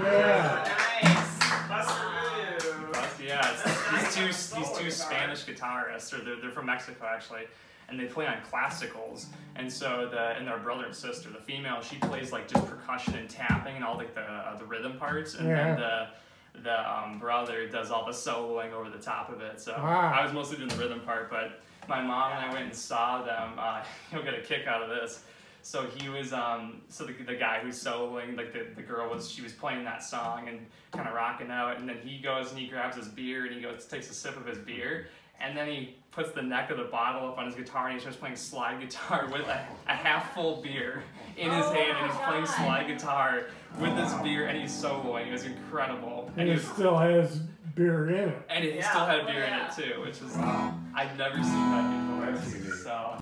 Not bad. Nice. Buster But yeah, these two these two Spanish guitarists, or they're, they're from Mexico actually, and they play on classicals. And so the and their brother and sister, the female, she plays like just percussion and tapping and all like the uh, the rhythm parts, and then the the um, brother does all the soloing over the top of it. So Wow. I was mostly doing the rhythm part, but my mom and I went and saw them. Uh, you'll get a kick out of this. So he was, um, so the, the guy who's soloing, like the, the girl was, she was playing that song and kind of rocking out, and then he goes and he grabs his beer and he goes takes a sip of his beer, and then he puts the neck of the bottle up on his guitar and he starts playing slide guitar with a, a half full beer in his Oh hand and my he's playing slide guitar with this beer and he's soloing. It was incredible. And he it was, still has beer in it. and it Yeah. still had beer Yeah. in it too, which was I've never seen that before. So